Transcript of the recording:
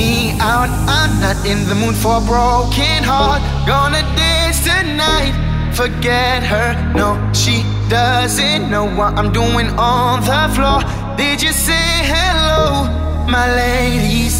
me out. I'm not in the mood for a broken heart. Gonna dance tonight. Forget her, no, she doesn't know what I'm doing on the floor. Did you say hello, my ladies?